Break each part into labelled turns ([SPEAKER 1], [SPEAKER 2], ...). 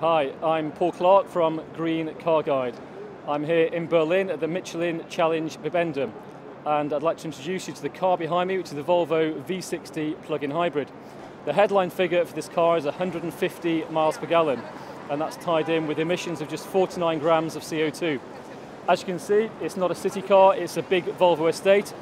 [SPEAKER 1] Hi, I'm Paul Clarke from Green Car Guide. I'm here in Berlin at the Michelin Challenge Bibendum and I'd like to introduce you to the car behind me which is the Volvo V60 plug-in hybrid. The headline figure for this car is 150 miles per gallon and that's tied in with emissions of just 49 grams of CO2. As you can see, it's not a city car, it's a big Volvo estate.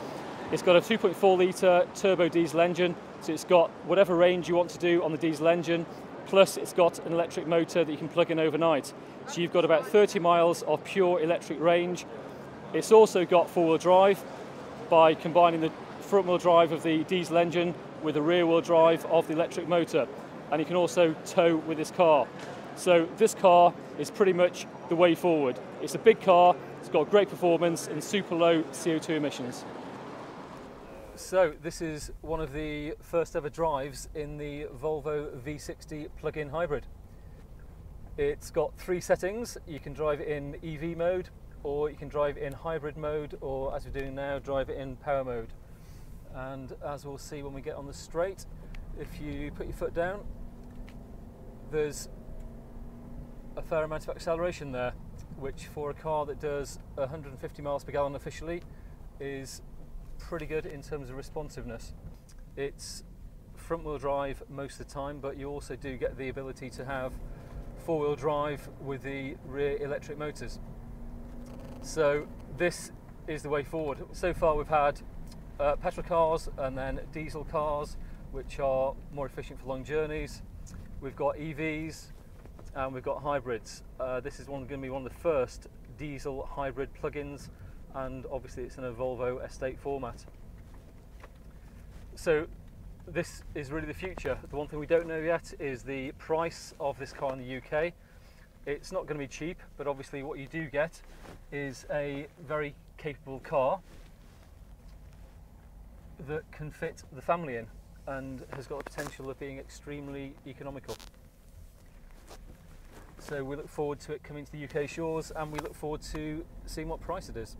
[SPEAKER 1] It's got a 2.4 litre turbo diesel engine, so it's got whatever range you want to do on the diesel engine, plus it's got an electric motor that you can plug in overnight. So you've got about 30 miles of pure electric range. It's also got four-wheel drive by combining the front-wheel drive of the diesel engine with the rear-wheel drive of the electric motor. And you can also tow with this car. So this car is pretty much the way forward. It's a big car, it's got great performance and super low CO2 emissions. So this is one of the first ever drives in the Volvo V60 plug-in hybrid. It's got three settings. You can drive in EV mode, or you can drive in hybrid mode, or as we're doing now, drive it in power mode. And as we'll see when we get on the straight, if you put your foot down, there's a fair amount of acceleration there, which for a car that does 150 miles per gallon officially is pretty good in terms of responsiveness. It's front wheel drive most of the time, but you also do get the ability to have four wheel drive with the rear electric motors. So this is the way forward. So far we've had uh, petrol cars and then diesel cars, which are more efficient for long journeys. We've got EVs and we've got hybrids. Uh, this is one going to be one of the first diesel hybrid plug-ins and obviously it's in a Volvo estate format. So this is really the future. The one thing we don't know yet is the price of this car in the UK. It's not going to be cheap, but obviously what you do get is a very capable car that can fit the family in and has got the potential of being extremely economical. So we look forward to it coming to the UK shores and we look forward to seeing what price it is.